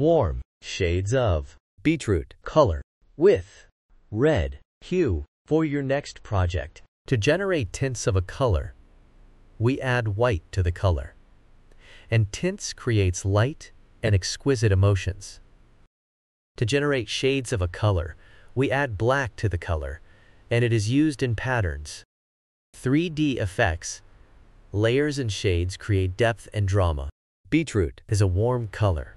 warm shades of beetroot color with red hue for your next project. To generate tints of a color, we add white to the color. And tints creates light and exquisite emotions. To generate shades of a color, we add black to the color, and it is used in patterns. 3D effects, layers and shades create depth and drama. Beetroot is a warm color,